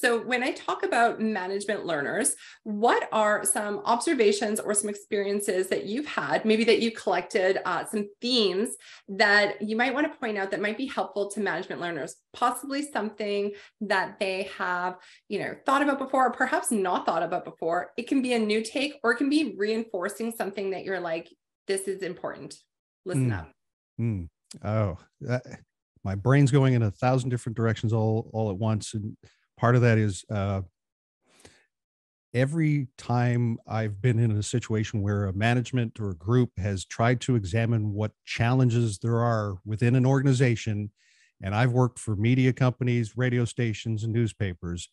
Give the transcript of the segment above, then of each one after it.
So, when I talk about management learners, what are some observations or some experiences that you've had, maybe that you collected, uh, some themes that you might want to point out that might be helpful to management learners? Possibly something that they have, you know, thought about before, or perhaps not thought about before. It can be a new take, or it can be reinforcing something that you're like, this is important. Listen mm. up. Mm. Oh, that, my brain's going in a thousand different directions all all at once, and part of that is uh, every time I've been in a situation where a management or a group has tried to examine what challenges there are within an organization, and I've worked for media companies, radio stations, and newspapers,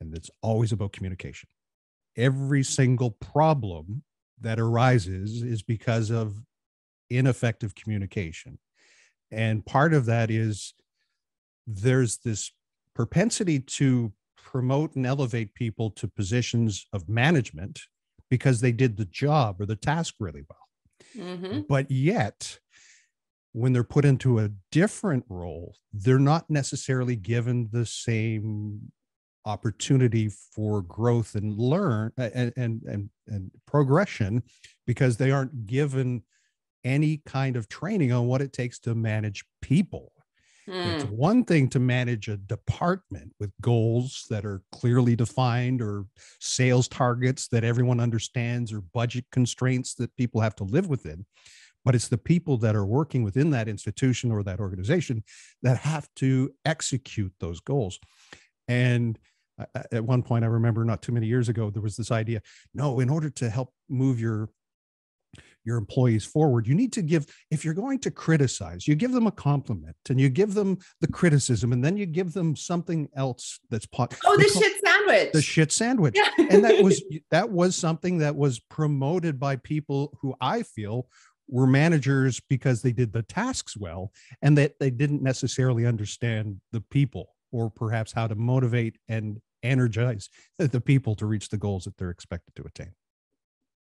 and it's always about communication. Every single problem that arises is because of ineffective communication. And part of that is there's this propensity to promote and elevate people to positions of management because they did the job or the task really well. Mm-hmm. But yet, when they're put into a different role, they're not necessarily given the same opportunity for growth and learn and and and, and progression because they aren't given any kind of training on what it takes to manage people Mm. It's one thing to manage a department with goals that are clearly defined or sales targets that everyone understands or budget constraints that people have to live within. But it's the people that are working within that institution or that organization that have to execute those goals. And at one point, I remember not too many years ago, there was this idea no, in order to help move your your employees forward you need to give if you're going to criticize you give them a compliment and you give them the criticism and then you give them something else that's pot oh the shit sandwich. the shit sandwich. Yeah. and that was that was something that was promoted by people who i feel were managers because they did the tasks well and that they didn't necessarily understand the people or perhaps how to motivate and energize the people to reach the goals that they're expected to attain